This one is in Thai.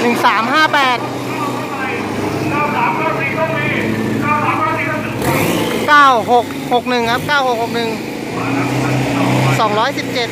หนึ่งสามห้าแปดเก้าหกหกหนึ่งครับเก้าหกหกหนึ่งสองร้อยสิบเจ็ด